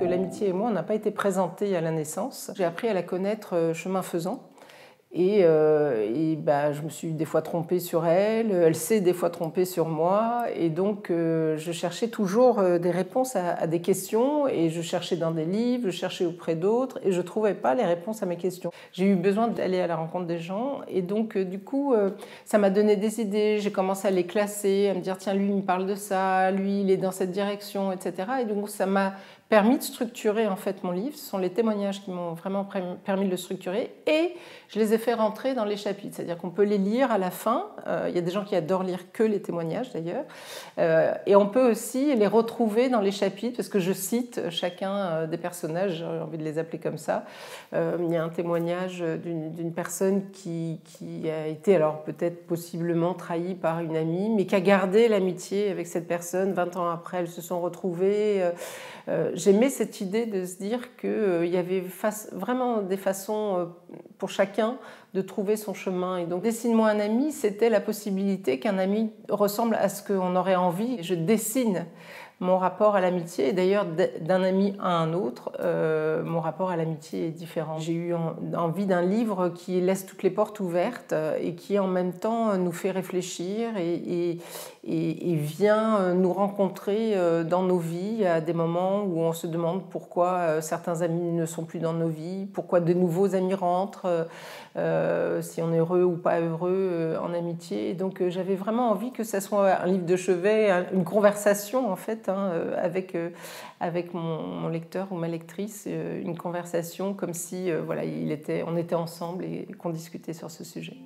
l'amitié et moi, on n'a pas été présentés à la naissance. J'ai appris à la connaître chemin faisant. Et, euh, bah, je me suis des fois trompée sur elle, elle s'est des fois trompée sur moi. Et donc, euh, je cherchais toujours euh, des réponses à, des questions. Et je cherchais dans des livres, je cherchais auprès d'autres. Et je ne trouvais pas les réponses à mes questions. J'ai eu besoin d'aller à la rencontre des gens. Et donc, du coup, ça m'a donné des idées. J'ai commencé à les classer, à me dire tiens, lui, il me parle de ça, lui, il est dans cette direction, etc. Et donc, ça m'a permis de structurer en fait mon livre. Ce sont les témoignages qui m'ont vraiment permis de le structurer et je les ai fait rentrer dans les chapitres. C'est-à-dire qu'on peut les lire à la fin. Euh, il y a des gens qui adorent lire que les témoignages d'ailleurs. Euh, et on peut aussi les retrouver dans les chapitres parce que je cite chacun euh, des personnages, j'ai envie de les appeler comme ça. il y a un témoignage d'une personne qui, qui, a été alors peut-être possiblement trahie par une amie, mais qui a gardé l'amitié avec cette personne. 20 ans après, elles se sont retrouvées j'aimais cette idée de se dire qu'il euh, y avait vraiment des façons euh, pour chacun de trouver son chemin. Et donc, dessine-moi un ami, c'était la possibilité qu'un ami ressemble à ce qu'on aurait envie. Je dessine mon rapport à l'amitié. Et d'ailleurs, d'un ami à un autre, euh, mon rapport à l'amitié est différent. J'ai eu envie d'un livre qui laisse toutes les portes ouvertes euh, et qui en même temps nous fait réfléchir et, vient euh, nous rencontrer dans nos vies à des moments où on se demande pourquoi certains amis ne sont plus dans nos vies, pourquoi de nouveaux amis rentrent, si on est heureux ou pas heureux en amitié. Donc j'avais vraiment envie que ça soit un livre de chevet, une conversation en fait Hein, euh, avec, euh, avec mon, lecteur ou ma lectrice, euh, une conversation comme si voilà, il était, on était ensemble et qu'on discutait sur ce sujet.